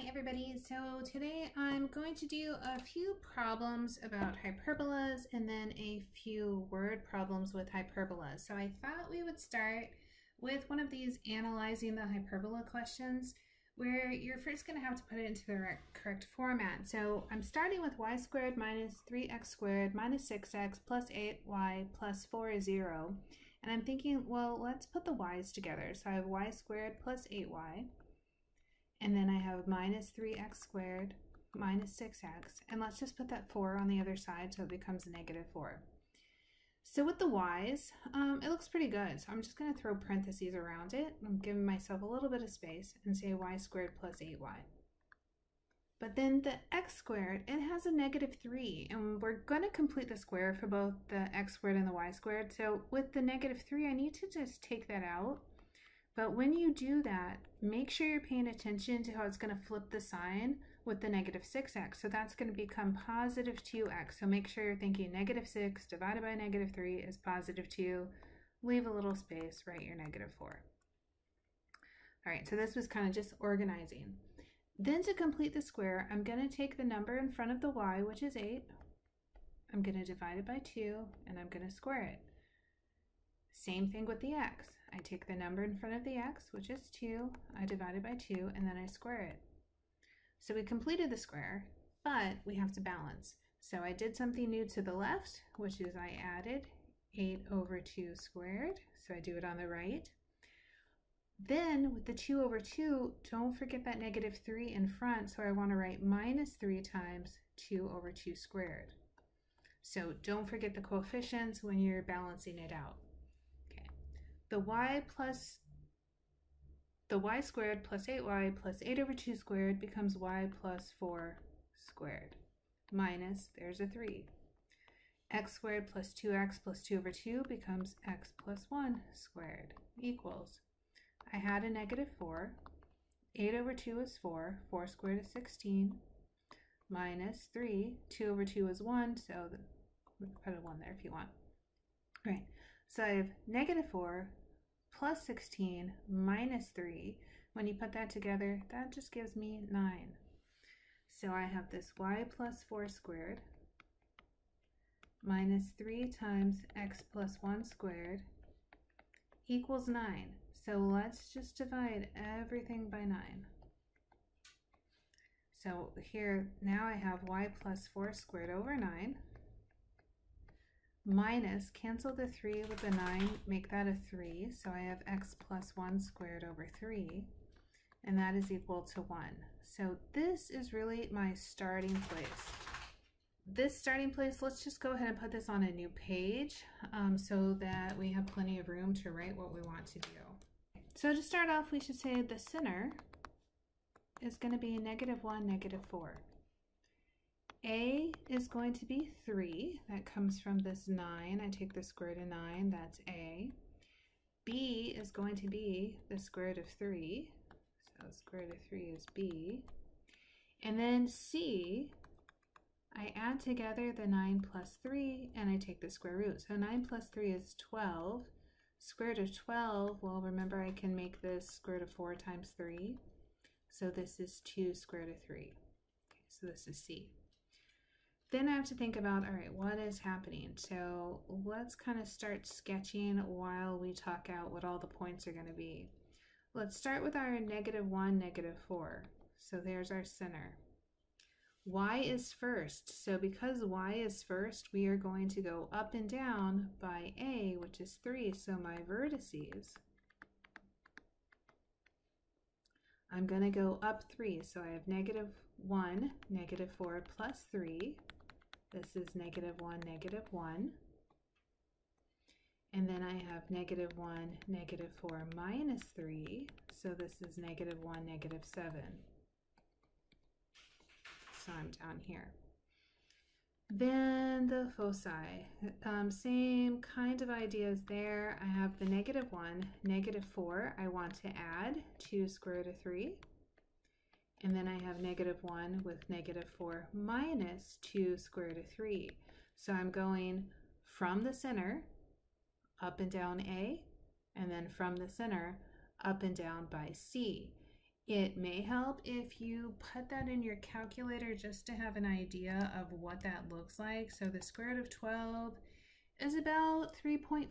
Hi everybody, so today I'm going to do a few problems about hyperbolas and then a few word problems with hyperbolas. So I thought we would start with one of these analyzing the hyperbola questions where you're first going to have to put it into the correct format. So I'm starting with y squared minus 3x squared minus 6x plus 8y plus 4 is 0. And I'm thinking, well, let's put the y's together. So I have y squared plus 8y and then I have minus 3x squared minus 6x, and let's just put that 4 on the other side so it becomes negative 4. So with the y's, um, it looks pretty good. So I'm just going to throw parentheses around it. I'm giving myself a little bit of space and say y squared plus 8y. But then the x squared, it has a negative 3, and we're going to complete the square for both the x squared and the y squared. So with the negative 3, I need to just take that out but when you do that, make sure you're paying attention to how it's going to flip the sign with the negative 6x. So that's going to become positive 2x. So make sure you're thinking negative 6 divided by negative 3 is positive 2. Leave a little space, write your negative 4. All right, so this was kind of just organizing. Then to complete the square, I'm going to take the number in front of the y, which is 8. I'm going to divide it by 2, and I'm going to square it. Same thing with the x. I take the number in front of the x, which is 2, I divide it by 2, and then I square it. So we completed the square, but we have to balance. So I did something new to the left, which is I added 8 over 2 squared. So I do it on the right. Then with the 2 over 2, don't forget that negative 3 in front. So I want to write minus 3 times 2 over 2 squared. So don't forget the coefficients when you're balancing it out the y plus the y squared plus 8y plus 8 over 2 squared becomes y plus 4 squared minus, there's a 3. x squared plus 2x plus 2 over 2 becomes x plus 1 squared equals, I had a negative 4, 8 over 2 is 4, 4 squared is 16, minus 3, 2 over 2 is 1, so put a 1 there if you want. Right, so I have negative 4 plus 16 minus 3. When you put that together, that just gives me 9. So I have this y plus 4 squared minus 3 times x plus 1 squared equals 9. So let's just divide everything by 9. So here, now I have y plus 4 squared over 9 minus, cancel the 3 with the 9, make that a 3. So I have x plus 1 squared over 3, and that is equal to 1. So this is really my starting place. This starting place, let's just go ahead and put this on a new page um, so that we have plenty of room to write what we want to do. So to start off, we should say the center is going to be negative 1, negative 4. A is going to be 3. That comes from this 9. I take the square root of 9. That's A. B is going to be the square root of 3. So square root of 3 is B. And then C, I add together the 9 plus 3 and I take the square root. So 9 plus 3 is 12. Square root of 12, well remember I can make this square root of 4 times 3. So this is 2 square root of 3. Okay, so this is C. Then I have to think about, all right, what is happening? So let's kind of start sketching while we talk out what all the points are going to be. Let's start with our negative 1, negative 4. So there's our center. Y is first. So because Y is first, we are going to go up and down by A, which is 3. So my vertices, I'm going to go up 3. So I have negative 1, negative 4, plus 3. This is negative 1, negative 1. And then I have negative 1, negative 4, minus 3. So this is negative 1, negative 7. So I'm down here. Then the foci, um, same kind of ideas there. I have the negative 1, negative 4, I want to add to square root of 3. And then I have negative 1 with negative 4 minus 2 square root of 3. So I'm going from the center up and down A, and then from the center up and down by C. It may help if you put that in your calculator just to have an idea of what that looks like. So the square root of 12 is about 3.46.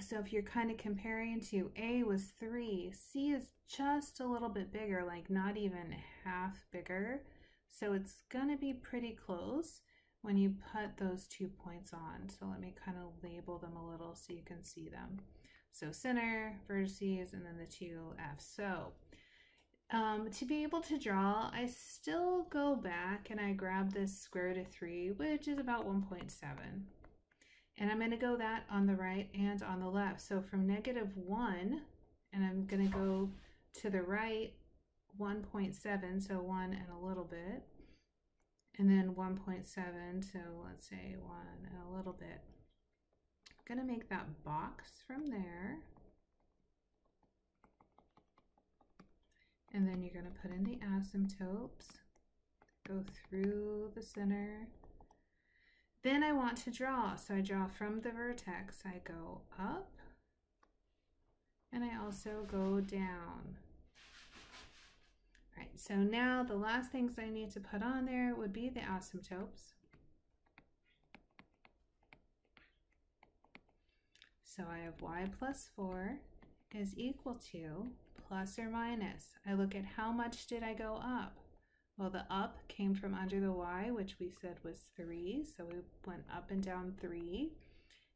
So if you're kind of comparing to A was 3, C is just a little bit bigger, like not even half bigger. So it's going to be pretty close when you put those two points on. So let me kind of label them a little so you can see them. So center, vertices, and then the two F's. So um, to be able to draw, I still go back and I grab this square root of 3, which is about 1.7. And I'm going to go that on the right and on the left. So from negative 1, and I'm going to go to the right 1.7, so 1 and a little bit. And then 1.7, so let's say 1 and a little bit. I'm going to make that box from there. And then you're going to put in the asymptotes, go through the center, then I want to draw. So I draw from the vertex. I go up and I also go down. Right, so now the last things I need to put on there would be the asymptotes. So I have y plus 4 is equal to plus or minus. I look at how much did I go up. Well, the up came from under the y, which we said was 3. So we went up and down 3.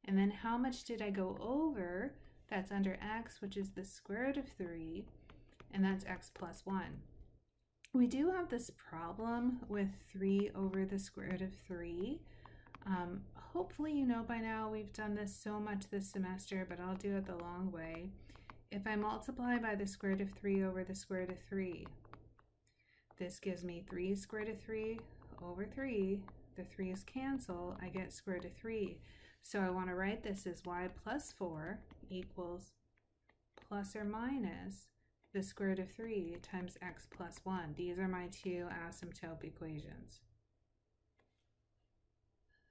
And then how much did I go over? That's under x, which is the square root of 3. And that's x plus 1. We do have this problem with 3 over the square root of 3. Um, hopefully you know by now we've done this so much this semester, but I'll do it the long way. If I multiply by the square root of 3 over the square root of 3, this gives me 3 square root of 3 over 3. The 3's cancel. I get square root of 3. So I want to write this as y plus 4 equals plus or minus the square root of 3 times x plus 1. These are my two asymptote equations.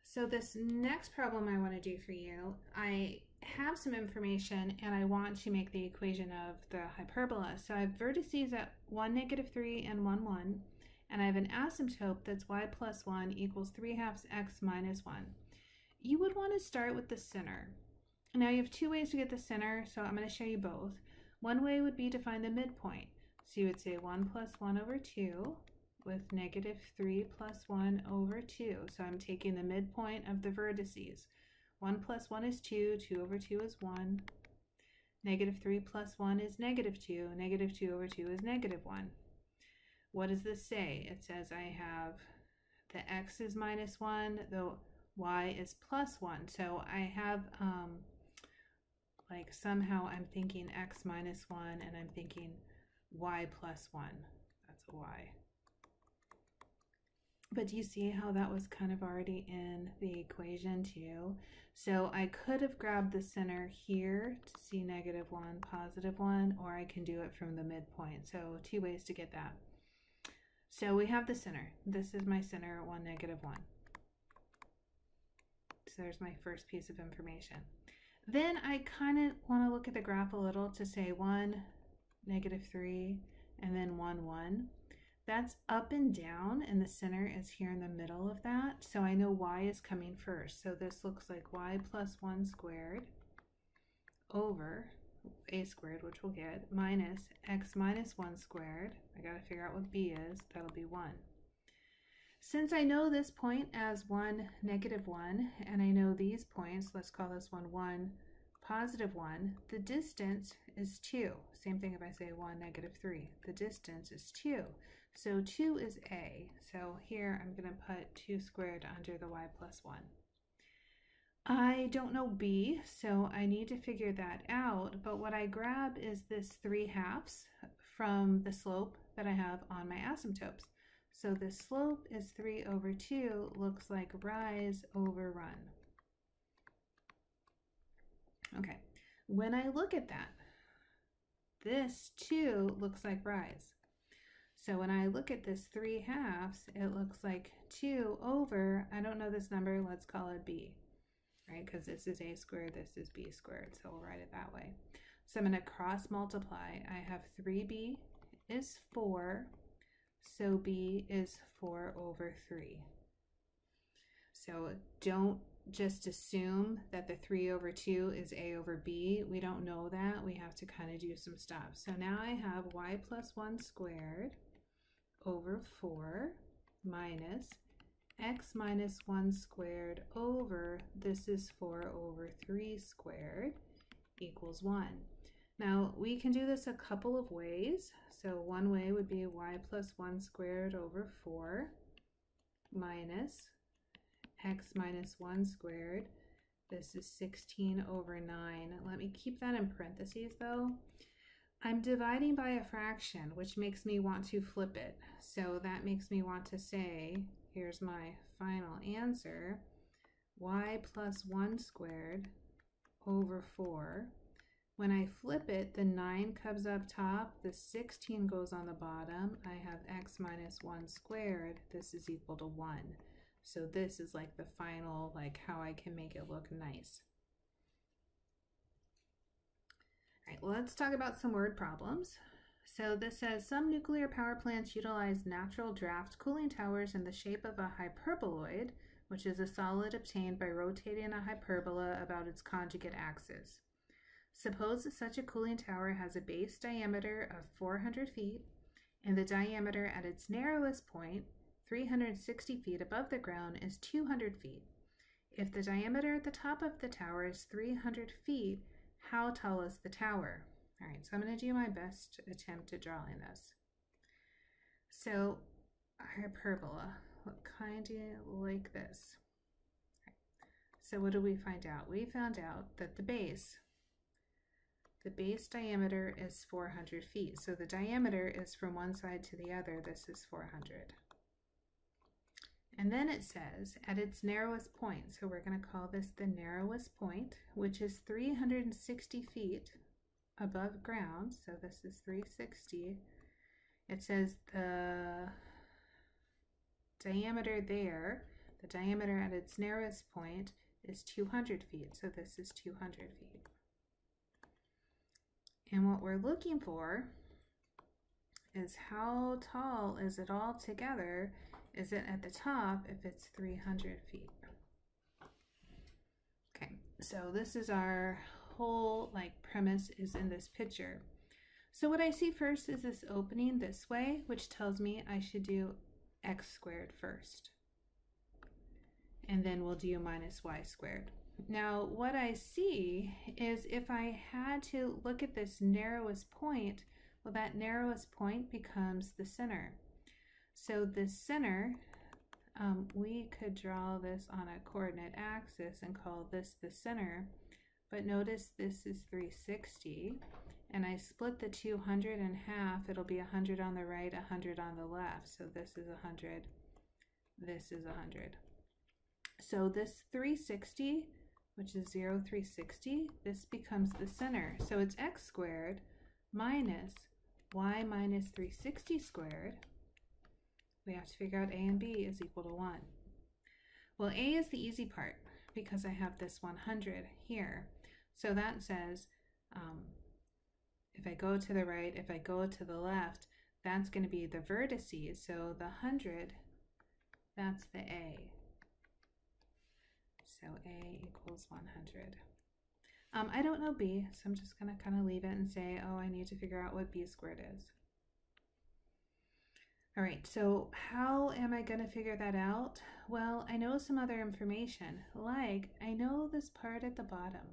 So this next problem I want to do for you, I have some information and I want to make the equation of the hyperbola. So I have vertices at 1, negative 3, and 1, 1. And I have an asymptote that's y plus 1 equals 3 halves x minus 1. You would want to start with the center. Now you have two ways to get the center, so I'm going to show you both. One way would be to find the midpoint. So you would say 1 plus 1 over 2 with negative 3 plus 1 over 2. So I'm taking the midpoint of the vertices. 1 plus 1 is 2, 2 over 2 is 1. Negative 3 plus 1 is negative 2, negative 2 over 2 is negative 1. What does this say? It says I have the x is minus 1, the y is plus 1. So I have, um, like somehow I'm thinking x minus 1 and I'm thinking y plus 1. That's a y. But do you see how that was kind of already in the equation too? So I could have grabbed the center here to see negative 1, positive 1, or I can do it from the midpoint. So two ways to get that. So we have the center. This is my center 1, negative 1. So there's my first piece of information. Then I kind of want to look at the graph a little to say 1, negative 3, and then 1, 1. That's up and down and the center is here in the middle of that. So I know y is coming first. So this looks like y plus 1 squared over a squared, which we'll get, minus x minus 1 squared. I got to figure out what b is. That'll be 1. Since I know this point as 1, negative 1, and I know these points, let's call this one 1, positive 1, the distance is 2. Same thing if I say 1, negative 3. The distance is 2. So 2 is a. So here I'm going to put 2 squared under the y plus 1. I don't know b, so I need to figure that out. But what I grab is this 3 halves from the slope that I have on my asymptotes. So the slope is 3 over 2, looks like rise over run. Okay, when I look at that, this 2 looks like rise. So when I look at this 3 halves, it looks like 2 over, I don't know this number, let's call it b, right? Because this is a squared, this is b squared, so we'll write it that way. So I'm going to cross multiply. I have 3b is 4, so b is 4 over 3. So don't just assume that the 3 over 2 is a over b. We don't know that. We have to kind of do some stuff. So now I have y plus 1 squared over 4 minus x minus 1 squared over, this is 4 over 3 squared equals 1. Now we can do this a couple of ways. So one way would be y plus 1 squared over 4 minus x minus 1 squared. This is 16 over 9. Let me keep that in parentheses though. I'm dividing by a fraction, which makes me want to flip it. So that makes me want to say, here's my final answer, y plus 1 squared over 4. When I flip it, the 9 comes up top, the 16 goes on the bottom. I have x minus 1 squared. This is equal to 1. So this is like the final, like how I can make it look nice. Right, let's talk about some word problems. So this says some nuclear power plants utilize natural draft cooling towers in the shape of a hyperboloid, which is a solid obtained by rotating a hyperbola about its conjugate axis. Suppose such a cooling tower has a base diameter of 400 feet and the diameter at its narrowest point 360 feet above the ground is 200 feet. If the diameter at the top of the tower is 300 feet, how tall is the tower? All right, so I'm going to do my best attempt at drawing this. So hyperbola look kind of like this. So what do we find out? We found out that the base, the base diameter is 400 feet. So the diameter is from one side to the other. This is 400. And then it says at its narrowest point, so we're going to call this the narrowest point, which is 360 feet above ground. So this is 360. It says the diameter there, the diameter at its narrowest point is 200 feet. So this is 200 feet. And what we're looking for is how tall is it all together is it at the top if it's 300 feet. Okay, so this is our whole like premise is in this picture. So what I see first is this opening this way, which tells me I should do x squared first. And then we'll do minus y squared. Now, what I see is if I had to look at this narrowest point, well, that narrowest point becomes the center. So the center, um, we could draw this on a coordinate axis and call this the center. But notice this is 360 and I split the 200 in half. It'll be 100 on the right, 100 on the left. So this is 100, this is 100. So this 360, which is 0, 360, this becomes the center. So it's x squared minus y minus 360 squared we have to figure out a and b is equal to 1. Well, a is the easy part because I have this 100 here. So that says um, if I go to the right, if I go to the left, that's going to be the vertices. So the 100, that's the a. So a equals 100. Um, I don't know b, so I'm just going to kind of leave it and say, oh, I need to figure out what b squared is. All right, so how am I going to figure that out? Well, I know some other information, like I know this part at the bottom.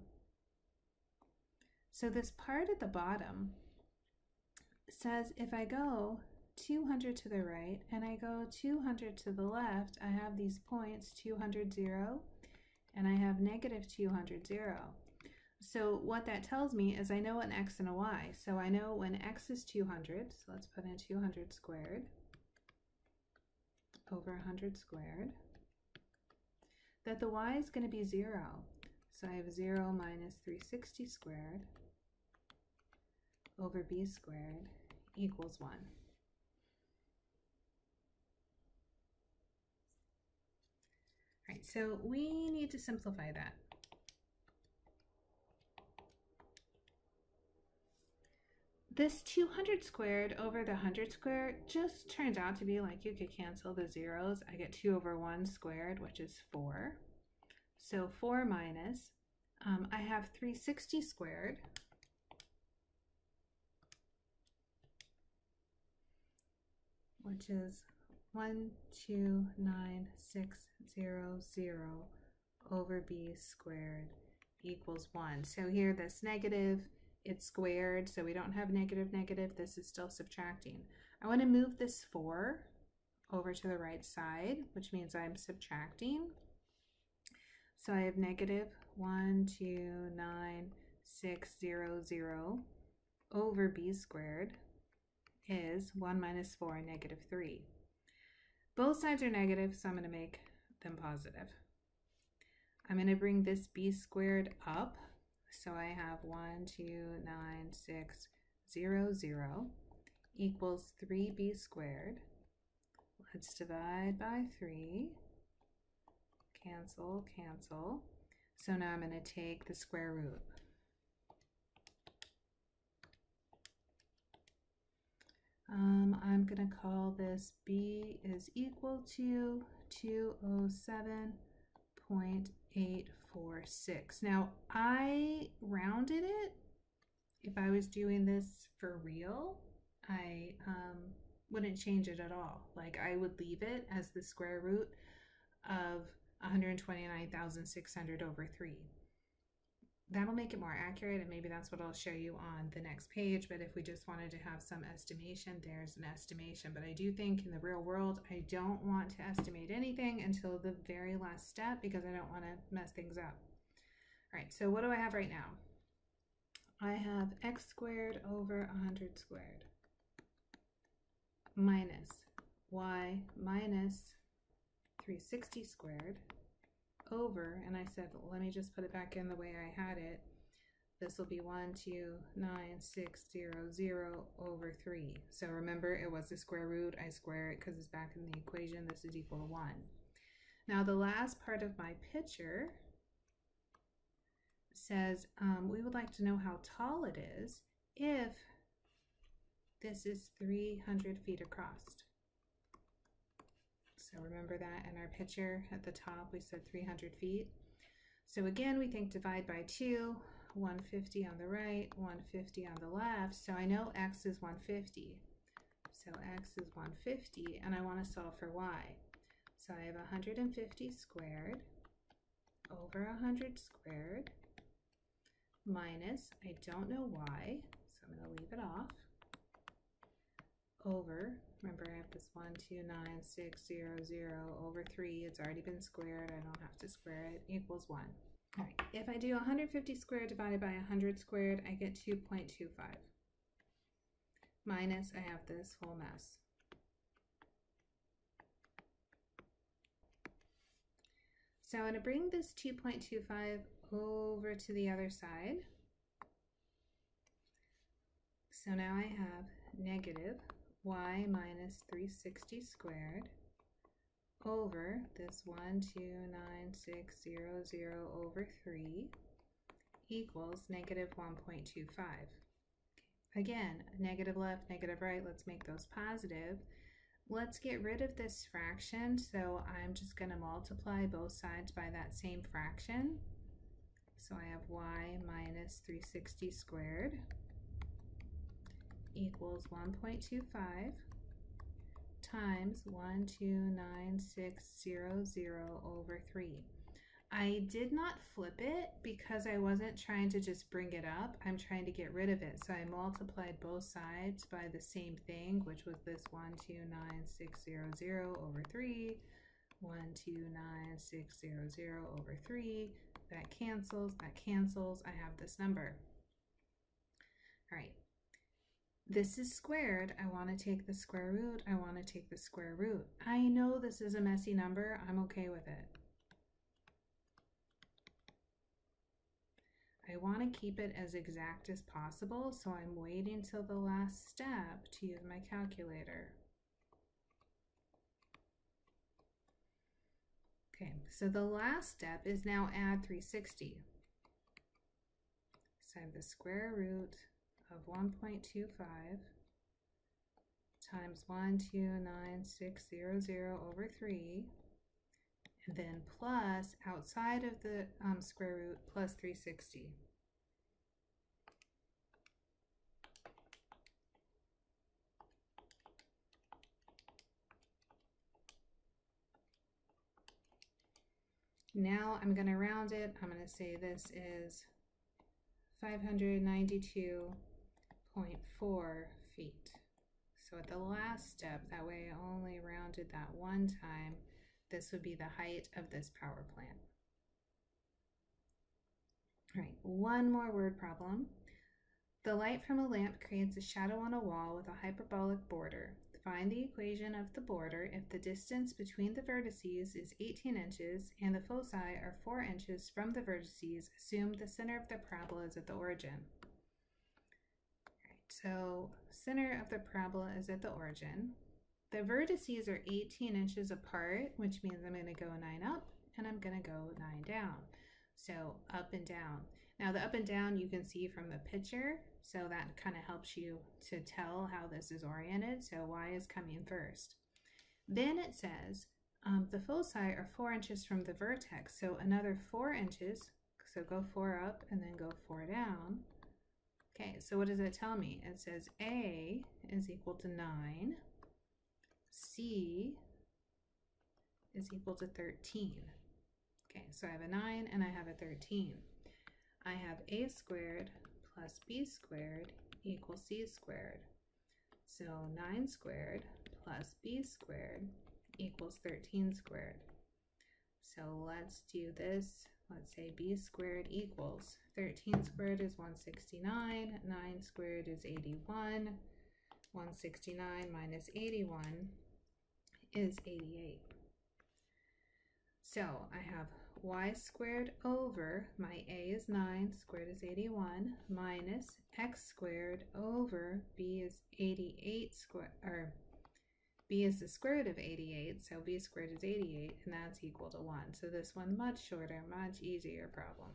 So this part at the bottom says if I go 200 to the right and I go 200 to the left, I have these points 200, 0, and I have negative 200, 0. So what that tells me is I know an x and a y. So I know when x is 200, so let's put in 200 squared over 100 squared, that the y is going to be 0. So I have 0 minus 360 squared over b squared equals 1. All right, so we need to simplify that. This 200 squared over the 100 squared just turns out to be like you could cancel the zeros. I get 2 over 1 squared, which is 4. So 4 minus, um, I have 360 squared, which is 129,600 over b squared equals 1. So here this negative, it's squared, so we don't have negative negative. This is still subtracting. I want to move this 4 over to the right side, which means I'm subtracting. So I have negative 129,600 over b squared is 1 minus 4, negative 3. Both sides are negative, so I'm going to make them positive. I'm going to bring this b squared up. So I have 1, 2, 9, 6, 0, 0 equals 3b squared. Let's divide by 3. Cancel, cancel. So now I'm going to take the square root. Um, I'm going to call this b is equal to 207.846. Now, I rounded it. If I was doing this for real, I um, wouldn't change it at all. Like, I would leave it as the square root of 129,600 over 3 that'll make it more accurate and maybe that's what I'll show you on the next page but if we just wanted to have some estimation there's an estimation. But I do think in the real world I don't want to estimate anything until the very last step because I don't want to mess things up. All right so what do I have right now? I have x squared over 100 squared minus y minus 360 squared over, and I said, let me just put it back in the way I had it. This will be 1, 2, 9, 6, 0, 0 over 3. So remember, it was the square root. I square it because it's back in the equation. This is equal to 1. Now, the last part of my picture says um, we would like to know how tall it is if this is 300 feet across. So remember that in our picture at the top, we said 300 feet. So again, we think divide by 2, 150 on the right, 150 on the left. So I know x is 150. So x is 150, and I want to solve for y. So I have 150 squared over 100 squared minus, I don't know y, so I'm going to leave it off, over Remember, I have this 1, 2, 9, 6, 0, 0 over 3. It's already been squared. I don't have to square it. Equals 1. All right. If I do 150 squared divided by 100 squared, I get 2.25. Minus, I have this whole mess. So I'm going to bring this 2.25 over to the other side. So now I have negative y minus 360 squared over this 129,600 over 3 equals negative 1.25. Again, negative left, negative right, let's make those positive. Let's get rid of this fraction, so I'm just going to multiply both sides by that same fraction. So I have y minus 360 squared equals 1.25 times 129600 over 3. I did not flip it because I wasn't trying to just bring it up. I'm trying to get rid of it. So I multiplied both sides by the same thing, which was this 129600 over 3, 129600 over 3. That cancels, that cancels. I have this number. All right, this is squared. I want to take the square root. I want to take the square root. I know this is a messy number. I'm okay with it. I want to keep it as exact as possible, so I'm waiting till the last step to use my calculator. Okay, so the last step is now add 360. So I have the square root of 1.25 times 129,600 over 3, and then plus outside of the um, square root plus 360. Now I'm going to round it. I'm going to say this is 592.4 feet. So at the last step, that way I only rounded that one time, this would be the height of this power plant. All right, one more word problem. The light from a lamp creates a shadow on a wall with a hyperbolic border. Find the equation of the border if the distance between the vertices is 18 inches and the foci are 4 inches from the vertices. Assume the center of the parabola is at the origin. So center of the parabola is at the origin. The vertices are 18 inches apart, which means I'm going to go 9 up and I'm going to go 9 down. So up and down. Now the up and down you can see from the picture, so that kind of helps you to tell how this is oriented. So y is coming first. Then it says um, the foci are four inches from the vertex, so another four inches. So go four up and then go four down. Okay, so what does it tell me? It says A is equal to 9, C is equal to 13. Okay, so I have a 9 and I have a 13. I have a squared plus b squared equals c squared. So 9 squared plus b squared equals 13 squared. So let's do this. Let's say b squared equals 13 squared is 169, 9 squared is 81, 169 minus 81 is 88. So I have y squared over, my a is 9, squared is 81, minus x squared over b is 88 squared, or b is the square root of 88, so b squared is 88, and that's equal to 1. So this one much shorter, much easier problem.